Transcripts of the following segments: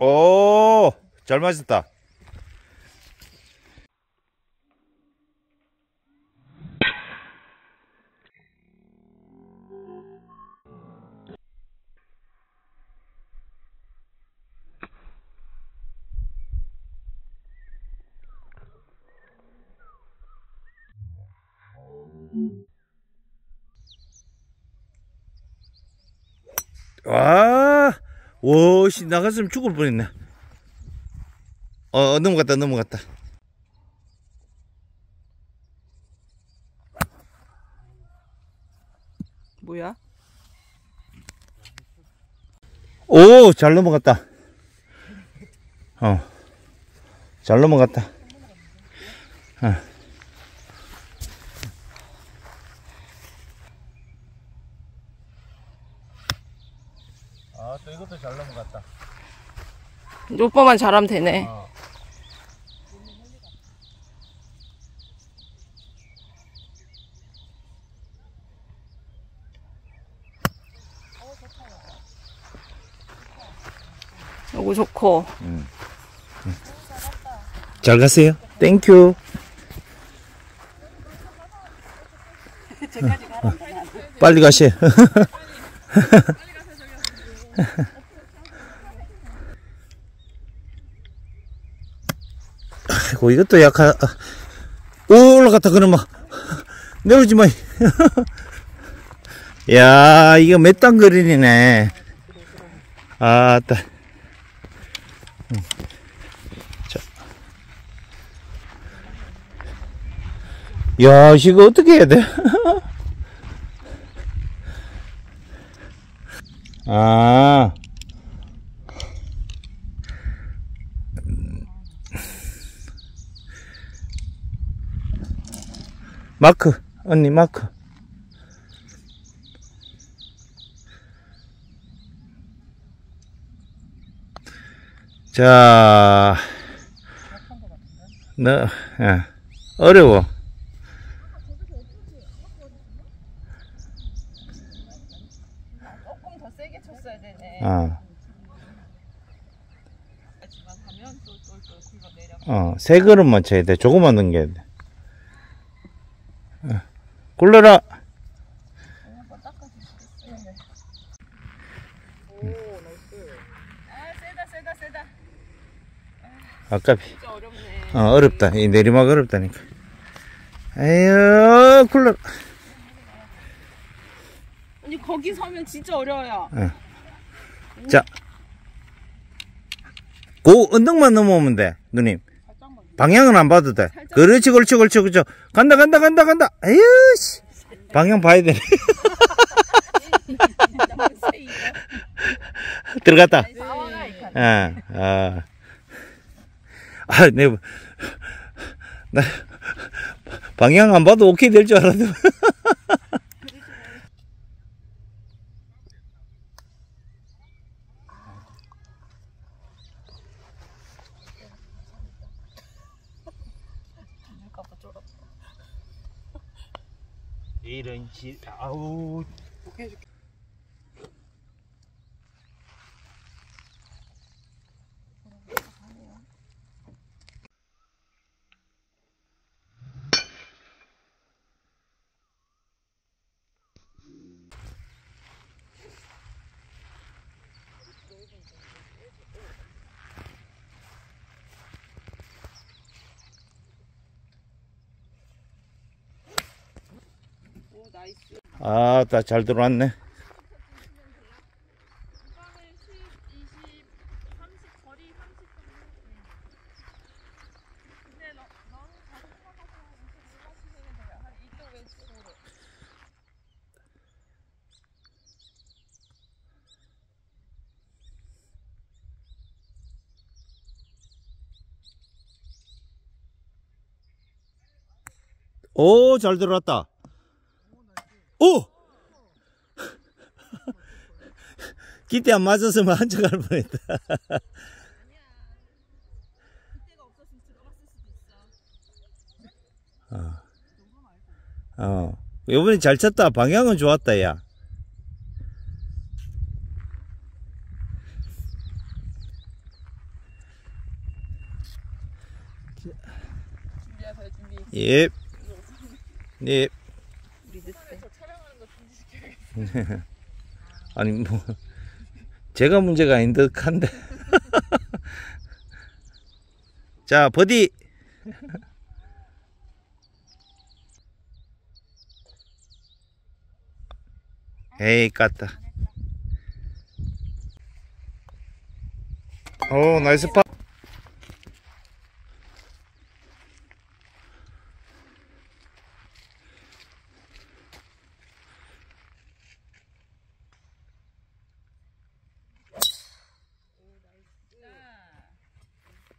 오, 잘 맞았다. 와, 와, 씨, 나갔으면 죽을 뻔했네. 어, 어, 넘어갔다, 넘어갔다. 뭐야? 오, 잘 넘어갔다. 어, 잘 넘어갔다. 어. 이것도 잘 넘어갔다. 오빠만 잘하면 되네. 어. 요거 좋고. 잘 가세요. 땡큐. 빨리 가세요. 아이고, 이것도 오, 올라갔다, 그러면. 내려오지 마. 야, 이거 몇단 거리네. 아, 따. 야, 이거 어떻게 해야 돼? 아. 마크, 언니, 마크. 자, 너, 예, 어려워. 조금 더 세게 쳤 어. 어, 세 그릇만 쳐야 돼. 조금만 넘겨야 돼. 어. 굴러라. 아. 아깝이. 어, 어렵다. 이 내리막 어렵다니까. 에휴, 굴러. 아니 거기 서면 진짜 어려워요. 자. 고 언덕만 넘어오면 돼, 누님. 방향은 안 봐도 돼. 그렇지, 그렇지, 그렇지, 그렇지. 간다, 간다, 간다, 간다. 에휴, 씨. 방향 봐야 되네. 들어갔다. 아, 아. 아, 내, 나, 방향 안 봐도 오케이 될 줄 알았는데. 이런 지, 아우. Nice. 아, 나 잘 들어왔네. 오빠는 10, 20, 30 거리 30 정도. 근데 너 너는 자꾸 생각하지 말고 이렇게 올라치시면 돼요. 한 이쪽 왼쪽으로. 오, 잘 들어왔다. 오! 기때 안 맞았으면 한척할 뻔했다. 아. 어. 어. 요번에 잘 쳤다. 방향은 좋았다, 야. 준비하세요, 준비. 예. 예. 우리 늦 아니 뭐 제가 문제가 아닌 듯한데. 자 버디. 에이 깠다. 오 나이스 파.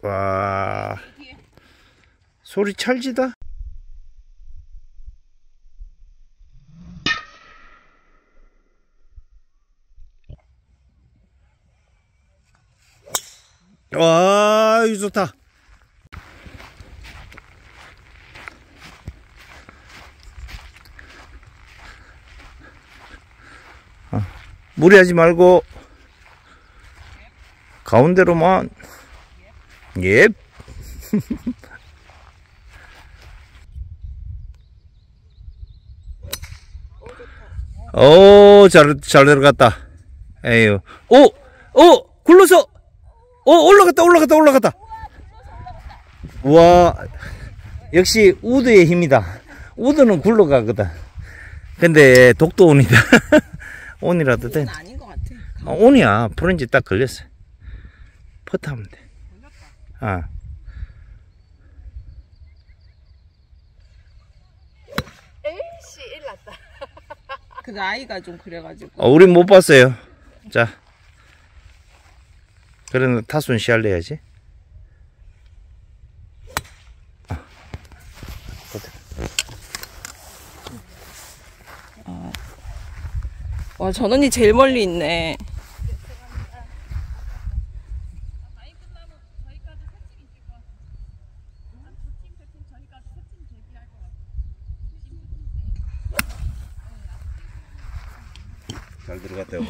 와 소리 찰지다. 와, 이거 좋다. 아, 무리하지 말고 가운데로만. 예. 오, 잘, 잘 들어갔다. 에휴. 오! 오! 굴러서! 오, 올라갔다, 올라갔다, 올라갔다. 와, 역시 우드의 힘이다. 우드는 굴러가거든. 근데 독도 온이다. 온이라도 돼. 아닌 것 같아. 아, 온이야. 프렌지 딱 걸렸어. 퍼트하면 돼. 아. 에이씨, 일 났다. 그 아이가 좀 그래가지고. 어, 우린 못 봤어요. 자. 그러면 타순 씨할래야지 와, 전 언니 제일 멀리 있네. 아이 끝나면 저희까지 세팀 있을 것 같아. 한두팀 세팀 저희까지 세팀 대기할 것 같아. 잘 들어갔다, 고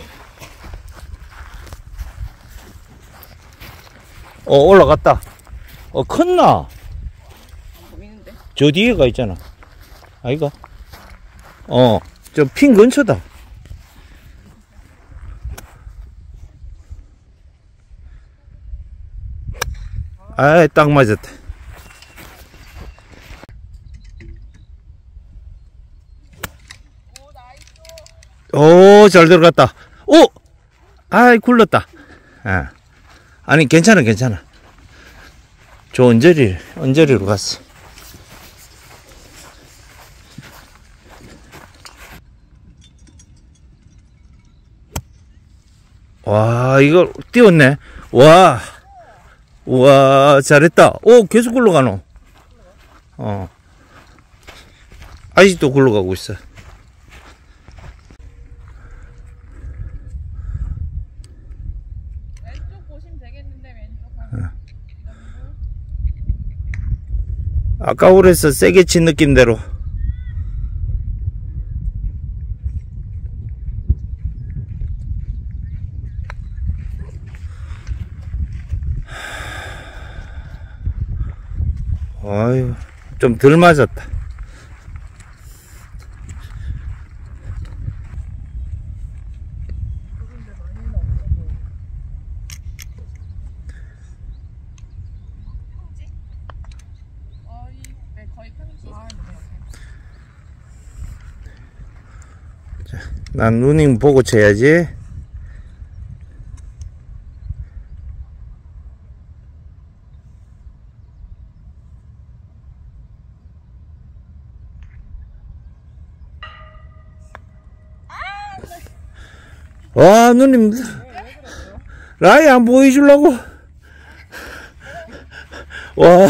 어, 올라갔다. 어, 컸나? 안 보이는데? 저 뒤에가 있잖아. 아이가? 어, 저 핀 근처다. 아이, 딱 맞았다. 오, 잘 들어갔다. 오! 아이, 굴렀다. 아. 아니, 괜찮아, 괜찮아. 저 언저리, 언저리로 갔어. 와, 이거 띄웠네. 와, 와, 잘했다. 오, 계속 굴러가노. 어. 아직도 굴러가고 있어. 왼쪽 보시면 되겠는데 왼쪽 가면 아까 그래서 세게 친 느낌대로. 아유, 좀 덜 맞았다. 거의 네 거의 평지. 난 누님 보고 쳐야지. 와, 누님. 라이 안 보여주려고. 와.